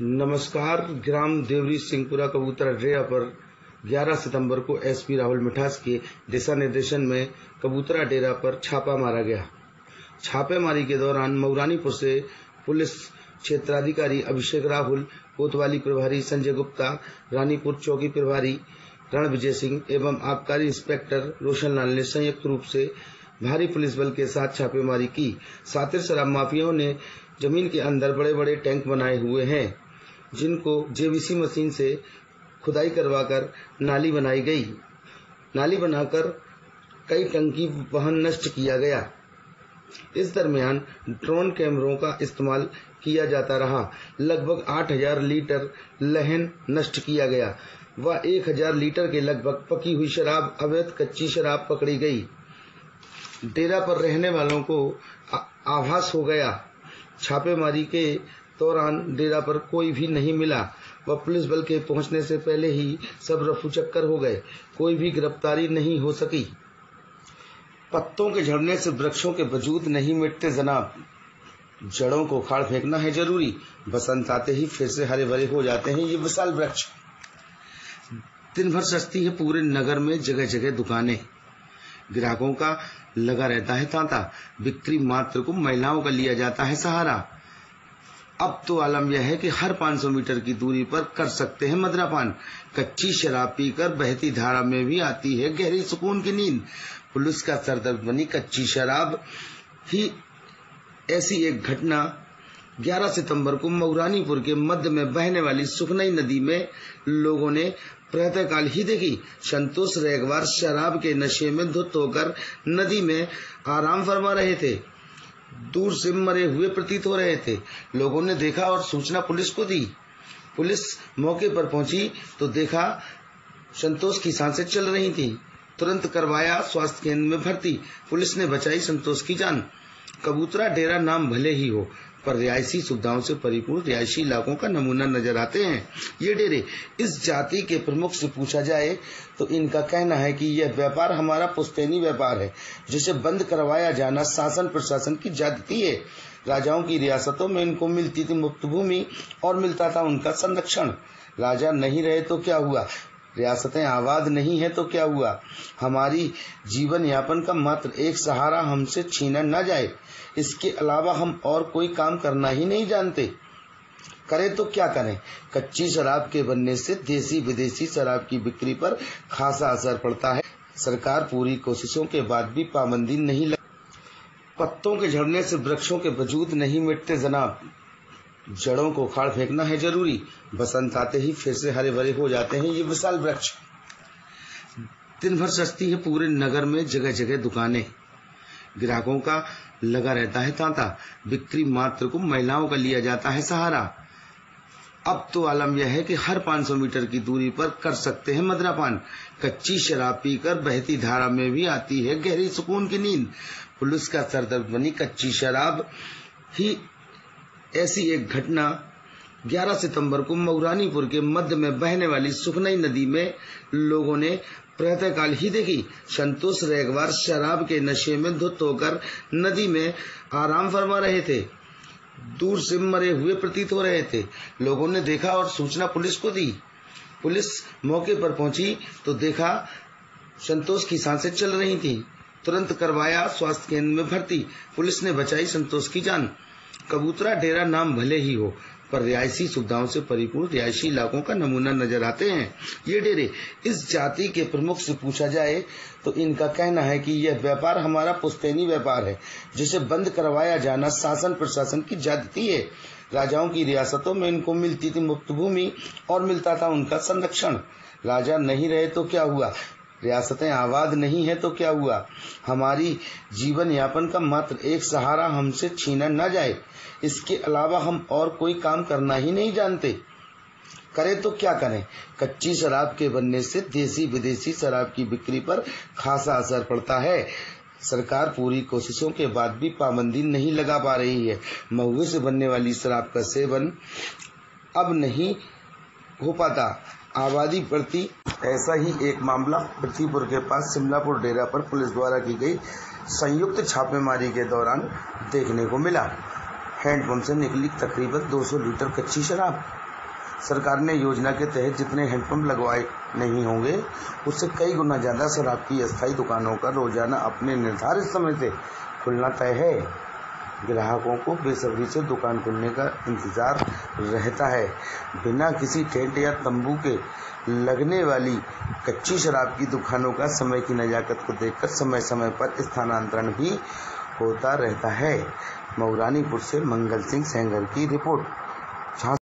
नमस्कार, ग्राम देवरी सिंहपुरा कबूतरा डेरा पर 11 सितंबर को एसपी राहुल मिठास के दिशा निर्देशन में कबूतरा डेरा पर छापा मारा गया। छापेमारी के दौरान मऊरानीपुर से पुलिस क्षेत्राधिकारी अभिषेक राहुल, कोतवाली प्रभारी संजय गुप्ता, रानीपुर चौकी प्रभारी रण विजय सिंह एवं आबकारी इंस्पेक्टर रोशन लाल ने संयुक्त रूप से भारी पुलिस बल के साथ छापेमारी की। सातिर शराब माफियाओं ने ज़मीन के अंदर बड़े बड़े टैंक बनाए हुए हैं। जिनको जेवीसी मशीन से खुदाई करवाकर नाली बनाई गई। नाली बनाकर कई टंकी, वाहन नष्ट किया गया। इस दरमियान ड्रोन कैमरों का इस्तेमाल किया जाता रहा। लगभग 8000 लीटर लहन नष्ट किया गया। व 1000 लीटर के लगभग पकी हुई शराब, अवैध कच्ची शराब पकड़ी गई। डेरा पर रहने वालों को आभास हो गया। छापेमारी के दौरान डेरा पर कोई भी नहीं मिला। व पुलिस बल के पहुँचने से पहले ही सब रफू चक्कर हो गए। कोई भी गिरफ्तारी नहीं हो सकी। पत्तों के झड़ने से वृक्षों के वजूद नहीं मिटते जनाब। जड़ों को उखाड़ फेंकना है ज़रूरी। बसंत आते ही फिर से हरे भरे हो जाते हैं ये विशाल वृक्ष। दिन भर सस्ती है पूरे नगर में जगह जगह दुकानें। ग्राहकों का लगा रहता है तांता। बिक्री मात्र को महिलाओं का लिया जाता है सहारा। अब तो आलम यह है कि हर 500 मीटर की दूरी पर कर सकते हैं मदरापान कच्ची शराब पीकर बहती धारा में भी आती है गहरी सुकून की नींद। पुलिस का सरदर्द बनी कच्ची शराब ही ऐसी एक घटना। 11 सितंबर को मऊरानीपुर के मध्य में बहने वाली सुखनई नदी में लोगों ने प्रातःकाल ही देखी। संतोष रेगवार शराब के नशे में धुत होकर नदी में आराम फरमा रहे थे। दूर से मरे हुए प्रतीत हो रहे थे। लोगों ने देखा और सूचना पुलिस को दी। पुलिस मौके पर पहुँची तो देखा संतोष की साँसें चल रही थी। तुरंत करवाया स्वास्थ्य केंद्र में भर्ती। पुलिस ने बचाई संतोष की जान। कबूतरा डेरा नाम भले ही हो पर रिहायशी सुविधाओं से परिपूर्ण रिहायशी इलाकों का नमूना नज़र आते हैं। ये डेरे इस जाति के प्रमुख से पूछा जाए तो इनका कहना है कि यह व्यापार हमारा पुस्तैनी व्यापार है, जिसे बंद करवाया जाना शासन प्रशासन की जाति है। राजाओं की रियासतों में इनको मिलती थी मुक्त भूमि और मिलता था उनका संरक्षण। राजा नहीं रहे तो क्या हुआ? रियासतें आबाद नहीं है तो क्या हुआ? हमारी जीवन यापन का मात्र एक सहारा हमसे छीना न जाए। इसके अलावा हम और कोई काम करना ही नहीं जानते। करें तो क्या करें? कच्ची शराब के बनने से देसी विदेशी शराब की बिक्री पर खासा असर पड़ता है। सरकार पूरी कोशिशों के बाद भी पाबंदी नहीं लग पत्तों के झड़ने से वृक्षों के वजूद नहीं मिटते जनाब। जड़ों को उखाड़ फेंकना है ज़रूरी। बसंत आते ही फिर से हरे भरे हो जाते हैं ये विशाल वृक्ष। दिन भर सस्ती है पूरे नगर में जगह जगह दुकानें। ग्राहकों का लगा रहता है तांता। बिक्री मात्र को महिलाओं का लिया जाता है सहारा। अब तो आलम यह है कि हर 500 मीटर की दूरी पर कर सकते हैं मदरापान। कच्ची शराब पीकर बहती धारा में भी आती है गहरी सुकून की नींद। पुलिस का सरदर्द बनी कच्ची शराब ही ऐसी एक घटना 11 सितंबर को मऊरानीपुर के मध्य में बहने वाली सुखनई नदी में लोगों ने प्रातःकाल ही देखी। संतोष रेगवार शराब के नशे में धुत होकर नदी में आराम फरमा रहे थे। दूर से मरे हुए प्रतीत हो रहे थे। लोगों ने देखा और सूचना पुलिस को दी। पुलिस मौके पर पहुँची तो देखा संतोष की साँसें चल रही थी। तुरंत करवाया स्वास्थ्य केंद्र में भर्ती। पुलिस ने बचाई संतोष की जान। कबूतरा डेरा नाम भले ही हो, पर रिहायशी सुविधाओं से परिपूर्ण रिहायशी इलाकों का नमूना नज़र आते हैं। ये डेरे इस जाति के प्रमुख से पूछा जाए तो इनका कहना है कि यह व्यापार हमारा पुस्तैनी व्यापार है, जिसे बंद करवाया जाना शासन प्रशासन की जाति है। राजाओं की रियासतों में इनको मिलती थी मुक्त भूमि और मिलता था उनका संरक्षण। राजा नहीं रहे तो क्या हुआ? रियासतें आबाद नहीं है तो क्या हुआ? हमारी जीवन यापन का मात्र एक सहारा हमसे छीना न जाए। इसके अलावा हम और कोई काम करना ही नहीं जानते। करें तो क्या करें? कच्ची शराब के बनने से देसी विदेशी शराब की बिक्री पर खासा असर पड़ता है। सरकार पूरी कोशिशों के बाद भी पाबंदी नहीं लगा पा रही है। महुए से बनने वाली शराब का सेवन अब नहीं हो पाता। आबादी बढ़ती ऐसा ही एक मामला पृथ्वीपुर के पास शिमलापुर डेरा पर पुलिस द्वारा की गई संयुक्त छापेमारी के दौरान देखने को मिला। हैंडपंप से निकली तकरीबन 200 लीटर कच्ची शराब। सरकार ने योजना के तहत जितने हैंडपंप लगवाए नहीं होंगे, उससे कई गुना ज़्यादा शराब की अस्थायी दुकानों का रोज़ाना अपने निर्धारित समय से खुलना तय है। ग्राहकों को बेसब्री से दुकान खुलने का इंतज़ार रहता है। बिना किसी टेंट या तंबू के लगने वाली कच्ची शराब की दुकानों का समय की नजाकत को देखकर समय समय पर स्थानांतरण भी होता रहता है। मऊरानीपुर से मंगल सिंह सेंगर की रिपोर्ट।